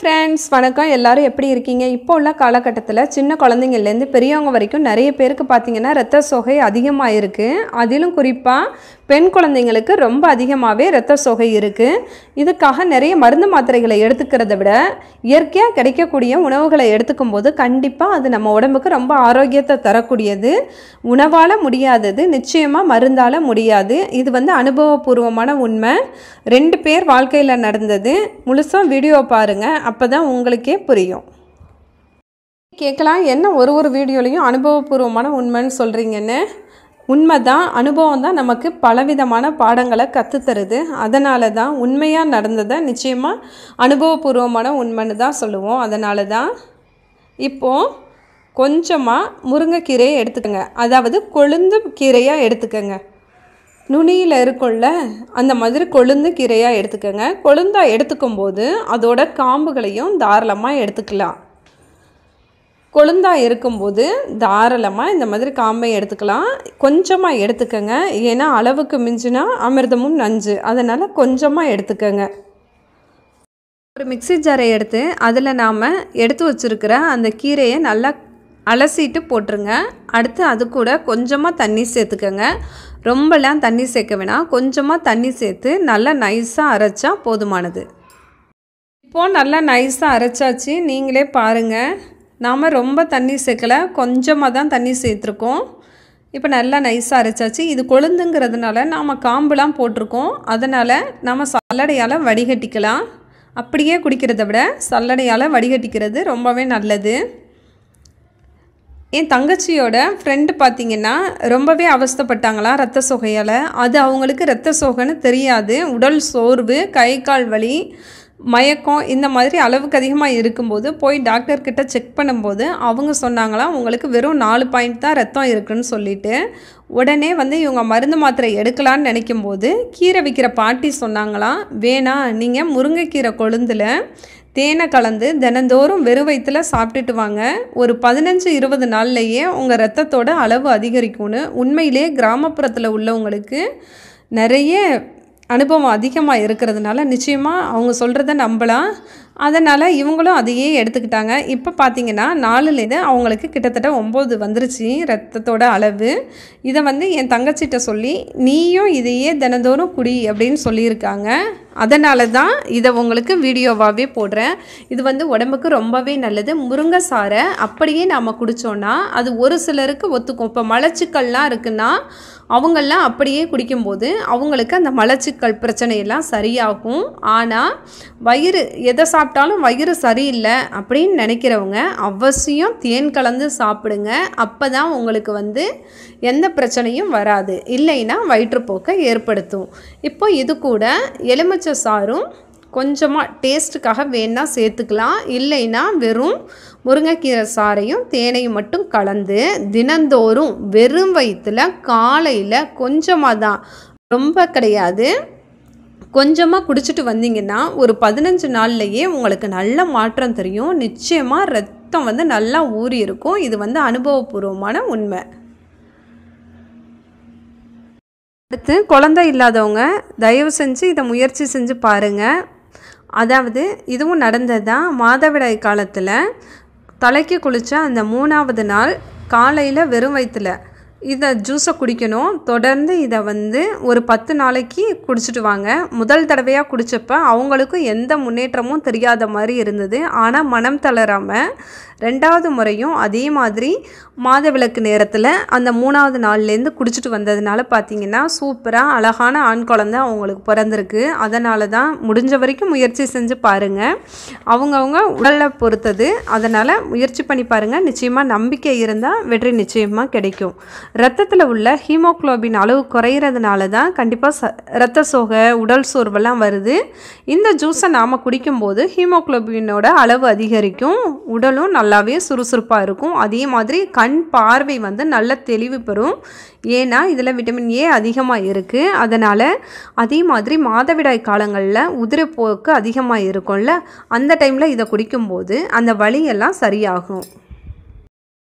Friends வணக்கம். எல்லாரும் எப்படி இருக்கீங்க? இப்போ உள்ள காலகட்டத்தில் சின்ன குழந்தைங்கள்லேருந்து பெரியவங்க வரைக்கும் நிறைய பேருக்கு பார்த்தீங்கன்னா ரத்த சோகை அதிகமாக இருக்குது அதிலும் குறிப்பாக பெண் குழந்தைங்களுக்கு ரொம்ப அதிகமாகவே ரத்த சோகை இருக்குது இதுக்காக நிறைய மருந்து மாத்திரைகளை எடுத்துக்கிறத விட இயற்கையாக கிடைக்கக்கூடிய உணவுகளை எடுத்துக்கும் போது கண்டிப்பாக அது நம்ம உடம்புக்கு ரொம்ப ஆரோக்கியத்தை தரக்கூடியது. உணவால் முடியாதது நிச்சயமாக மருந்தால் முடியாது. இது வந்து அனுபவபூர்வமான உண்மை. ரெண்டு பேர் வாழ்க்கையில் நடந்தது. முழுசாக வீடியோ பாருங்கள் அப்போ தான் உங்களுக்கே புரியும். கேட்கலாம். என்ன ஒரு ஒரு வீடியோலையும் அனுபவபூர்வமான உண்மைன்னு சொல்கிறீங்கன்னு உண்மை தான் அனுபவம் தான் நமக்கு பலவிதமான பாடங்களை கற்றுத்தருது அதனால தான் உண்மையாக நடந்ததை நிச்சயமாக அனுபவபூர்வமான உண்மைன்னு தான் சொல்லுவோம். அதனால தான் இப்போது கொஞ்சமாக முருங்கைக்கீரையை எடுத்துக்கோங்க. அதாவது கொழுந்து கீரையாக எடுத்துக்கோங்க. நுனியில் இருக்கும்ல அந்த மாதிரி கொழுந்து கீரையாக எடுத்துக்கோங்க. கொழுந்தாக எடுத்துக்கும் போது அதோட காம்புகளையும் தாராளமாக எடுத்துக்கலாம். கொழுந்தாக இருக்கும்போது தாராளமாக இந்த மாதிரி காம்பை எடுத்துக்கலாம். கொஞ்சமாக எடுத்துக்கோங்க. ஏன்னா அளவுக்கு மிஞ்சினா அமிர்தமும் நஞ்சு. அதனால் கொஞ்சமாக எடுத்துக்கோங்க. ஒரு மிக்ஸி ஜாரை எடுத்து அதில் நாம் எடுத்து வச்சுருக்கிற அந்த கீரையை நல்லா அலசிட்டு போட்டுருங்க. அடுத்து அது கூட கொஞ்சமாக தண்ணி சேர்த்துக்கோங்க. ரொம்பலாம் தண்ணி சேர்க்க வேணாம் கொஞ்சமாக தண்ணி சேர்த்து நல்லா நைஸாக அரைச்சா போதுமானது. இப்போது நல்லா நைஸாக அரைச்சாச்சு. நீங்களே பாருங்கள் நாம் ரொம்ப தண்ணி சேர்க்கலை கொஞ்சமாக தான் தண்ணி சேர்த்துருக்கோம். இப்போ நல்லா நைஸாக அரைச்சாச்சு. இது கொழுந்துங்கிறதுனால நாம் காம்புலாம் போட்டிருக்கோம். அதனால் நம்ம சல்லடையால் வடிகட்டிக்கலாம். அப்படியே குடிக்கிறத விட சல்லடையால் வடிகட்டிக்கிறது ரொம்பவே நல்லது. என் தங்கச்சியோட ஃப்ரெண்டு பார்த்திங்கன்னா ரொம்பவே அவஸ்தப்பட்டாங்களாம் ரத்த சோகையால். அது அவங்களுக்கு ரத்த சோகைன்னு தெரியாது. உடல் சோர்வு கை கால் வலி மயக்கம் இந்த மாதிரி அளவுக்கு அதிகமாக இருக்கும்போது போய் டாக்டர்கிட்ட செக் பண்ணும்போது அவங்க சொன்னாங்களாம் உங்களுக்கு வெறும் நாலு பாயிண்ட் தான் ரத்தம் இருக்குன்னு சொல்லிட்டு. உடனே வந்து இவங்க மருந்து மாத்திரை எடுக்கலான்னு நினைக்கும் போது கீரை விற்கிற பாட்டி சொன்னாங்களாம் வேணாம் நீங்கள் முருங்கைக்கீரை கொழுந்தில் தேனை கலந்து தினந்தோறும் வெறும் வயிற்றில் சாப்பிட்டுட்டு வாங்க. ஒரு பதினஞ்சு இருபது நாள்லையே உங்கள் ரத்தத்தோட அளவு அதிகரிக்கும்னு உண்மையிலே கிராமப்புறத்தில் உள்ளவங்களுக்கு நிறைய அனுபவம் அதிகமாக இருக்கிறதுனால நிச்சயமாக அவங்க சொல்கிறத நம்பலாம். அதனால் இவங்களும் அதையே எடுத்துக்கிட்டாங்க. இப்போ பார்த்தீங்கன்னா நாலுலேருந்து அவங்களுக்கு கிட்டத்தட்ட ஒம்பது வந்துருச்சு ரத்தத்தோட அளவு. இதை வந்து என் தங்கச்சிட்ட சொல்லி நீயும் இதையே தினந்தோறும் குடி அப்படின்னு சொல்லியிருக்காங்க. அதனால தான் இதை உங்களுக்கு வீடியோவாகவே போடுறேன். இது வந்து உடம்புக்கு ரொம்பவே நல்லது. முருங்கை சாரை அப்படியே நாம் குடித்தோன்னா அது ஒரு சிலருக்கு ஒத்துக்கும். இப்போ மலச்சிக்கல்லாம் இருக்குன்னா அவங்கெல்லாம் அப்படியே குடிக்கும்போது அவங்களுக்கு அந்த மலச்சிக்கல் பிரச்சனையெல்லாம் சரியாகும். ஆனால் வயிறு எதை சாப்பிட்டாலும் வயிறு சரியில்லை அப்படின்னு நினைக்கிறவங்க அவசியம் தேன் கலந்து சாப்பிடுங்க. அப்போ தான் உங்களுக்கு வந்து எந்த பிரச்சனையும் வராது. இல்லைன்னா வயிற்றுப்போக்கை ஏற்படுத்தும். இப்போ இது கூட எலுமிச்சை சாரும் கொஞ்சமாக டேஸ்ட்டுக்காக வேணால் சேர்த்துக்கலாம். இல்லைன்னா வெறும் முருங்கைக்கீரை சாறையும் தேனையும் மட்டும் கலந்து தினந்தோறும் வெறும் வயிற்றில் காலையில் கொஞ்சமாக தான் ரொம்ப கிடையாது. கொஞ்சமாக குடிச்சிட்டு வந்தீங்கன்னா ஒரு பதினஞ்சு நாள்லையே உங்களுக்கு நல்ல மாற்றம் தெரியும். நிச்சயமாக ரத்தம் வந்து நல்லா ஊறி இருக்கும். இது வந்து அனுபவபூர்வமான உண்மை. அடுத்து குழந்தை இல்லாதவங்க தயவு செஞ்சு இதை முயற்சி செஞ்சு பாருங்கள் அதாவது இதுவும் நடந்தது? தான் மாதவிடாய் காலத்தில் தலைக்கு குளித்த அந்த மூணாவது நாள் காலையில் வெறும் வயிற்றில் இதை ஜூஸை குடிக்கணும். தொடர்ந்து இதை வந்து ஒரு பத்து நாளைக்கு குடிச்சிட்டு வாங்க. முதல் தடவையாக குடித்தப்ப அவங்களுக்கும் எந்த முன்னேற்றமும் தெரியாத மாதிரி இருந்தது. ஆனால் மனம் தளராமல் ரெண்டாவது முறையும் அதே மாதிரி மாதவிளக்கு நேரத்தில் அந்த மூணாவது நாள்லேருந்து குடிச்சிட்டு வந்ததுனால பார்த்திங்கன்னா சூப்பராக அழகான ஆண் குழந்தை அவங்களுக்கு பிறந்திருக்கு. அதனால தான் முடிஞ்ச வரைக்கும் முயற்சி செஞ்சு பாருங்கள் அவங்கவுங்க உடலை பொறுத்தது. அதனால் முயற்சி பண்ணி பாருங்கள் நிச்சயமாக நம்பிக்கை இருந்தால் வெற்றி நிச்சயமாக கிடைக்கும். ரத்தத்தில் உள்ள ஹீமோக்ளோபின் அளவு குறையிறதுனால தான் கண்டிப்பாக ச ரத்த சோகை உடல் சோர்வெல்லாம் வருது. இந்த ஜூஸை நாம் குடிக்கும்போது ஹீமோக்ளோபினோட அளவு அதிகரிக்கும். உடலும் நல்லாவே சுறுசுறுப்பாக இருக்கும். அதே மாதிரி கண் பார்வை வந்து நல்ல தெளிவு பெறும். ஏன்னா இதில் விட்டமின் ஏ அதிகமாக இருக்குது அதனால் அதே மாதிரி மாதவிடாய் காலங்களில் உதிரப்போக்கு அதிகமாக இருக்கும்ல. அந்த டைமில் இதை குடிக்கும்போது அந்த வலியெல்லாம் சரியாகும்.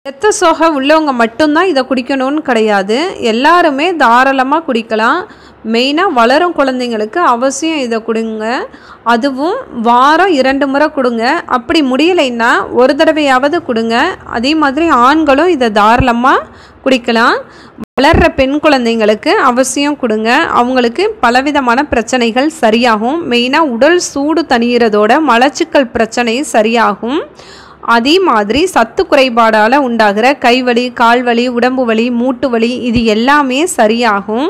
ரத்த சோகை உள்ளவங்க மட்டும்தான் இதை குடிக்கணும்னு கிடையாது. எல்லாருமே தாராளமாக குடிக்கலாம். மெயினாக வளரும் குழந்தைங்களுக்கு அவசியம் இதை கொடுங்க. அதுவும் வாரம் இரண்டு முறை கொடுங்க. அப்படி முடியலைன்னா ஒரு தடவையாவது கொடுங்க. அதே மாதிரி ஆண்களும் இதை தாராளமாக குடிக்கலாம். வளர்கிற பெண் குழந்தைங்களுக்கு அவசியம் கொடுங்க. அவங்களுக்கு பலவிதமான பிரச்சனைகள் சரியாகும். மெயினாக உடல் சூடு தணிகிறதோட மலச்சிக்கல் பிரச்சனை சரியாகும். அதே மாதிரி சத்து குறைபாடால் உண்டாகிற கைவலி கால்வலி உடம்பு வலி மூட்டு வலி இது எல்லாமே சரியாகும்.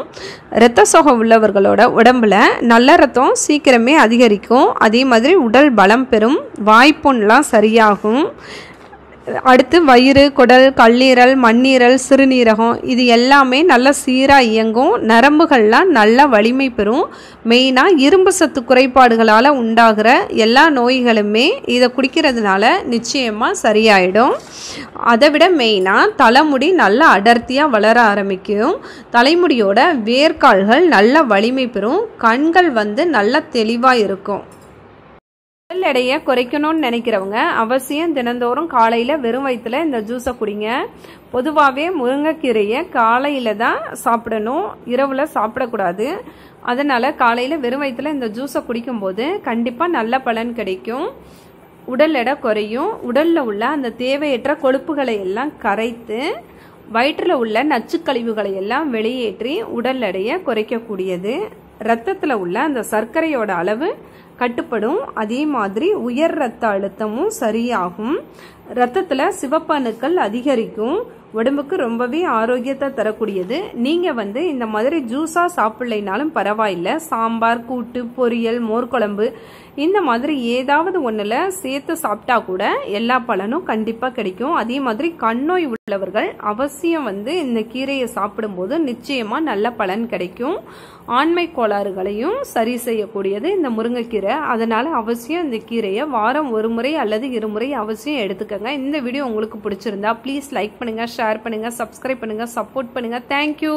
இரத்த சோகம் உள்ளவர்களோட உடம்புல நல்ல ரத்தம் சீக்கிரமே அதிகரிக்கும். அதே மாதிரி உடல் பலம் பெறும். வாய்ப்புண்ணெலாம் சரியாகும். அடுத்து வயிறு குடல் கல்லீரல் மண்ணீரல் சிறுநீரகம் இது எல்லாமே நல்லா சீராக இயங்கும். நரம்புகள்லாம் நல்லா வலிமை பெறும். மெயினாக இரும்பு சத்து குறைபாடுகளால் உண்டாகிற எல்லா நோய்களுமே இதை குடிக்கிறதுனால நிச்சயமாக சரியாயிடும். அதை விட மெயினாக தலைமுடி நல்லா அடர்த்தியாக வளர ஆரம்பிக்கும். தலைமுடியோட வேர்க்கால்கள் நல்லா வலிமை பெறும். கண்கள் வந்து நல்லா தெளிவாக இருக்கும். உடல் எடையை குறைக்கணும்னு நினைக்கிறவங்க அவசியம் தினந்தோறும் காலையில் வெறும் வயிற்றுல இந்த ஜூஸை குடிங்க. பொதுவாகவே முருங்கைக்கீரையை காலையில் தான் சாப்பிடணும். இரவில் சாப்பிடக்கூடாது. அதனால் காலையில் வெறும் வயிற்றுல இந்த ஜூஸை குடிக்கும்போது கண்டிப்பாக நல்ல பலன் கிடைக்கும். உடல் எடை குறையும். உடலில் உள்ள அந்த தேவையற்ற கொழுப்புகளை எல்லாம் கரைத்து வயிற்றில் உள்ள நச்சுக்கழிவுகளை எல்லாம் வெளியேற்றி உடல் எடையை குறைக்கக்கூடியது. ரத்தத்தில் உள்ள அந்த சர்க்கரையோட அளவு கட்டுப்படும். அதே மாதிரி உயர் ரத்த அழுத்தமும் சரியாகும். ரத்தத்தில் சிவப்பணுக்கள் அதிகரிக்கும். உடம்புக்கு ரொம்பவே ஆரோக்கியத்தை தரக்கூடியது. நீங்கள் வந்து இந்த மாதிரி ஜூஸாக சாப்பிட்லைனாலும் பரவாயில்ல. சாம்பார் கூட்டு பொரியல் மோர்குழம்பு இந்த மாதிரி ஏதாவது ஒன்றில் சேர்த்து சாப்பிட்டா கூட எல்லா பலனும் கண்டிப்பாக கிடைக்கும். அதே மாதிரி கண்ணோய் உள்ளவர்கள் அவசியம் வந்து இந்த கீரையை சாப்பிடும்போது நிச்சயமாக நல்ல பலன் கிடைக்கும். ஆண்மை கோளாறுகளையும் சரி செய்யக்கூடியது இந்த முருங்கைக்கீரை. அதனால் அவசியம் இந்த கீரையை வாரம் ஒரு முறை அல்லது இருமுறை அவசியம் எடுத்துக்கோங்க. இந்த வீடியோ உங்களுக்கு பிடிச்சிருந்தா ப்ளீஸ் லைக் பண்ணுங்கள் ஷேர் பண்ணுங்கள் சப்ஸ்கிரைப் பண்ணுங்கள் சப்போர்ட் பண்ணுங்கள் தேங்க்யூ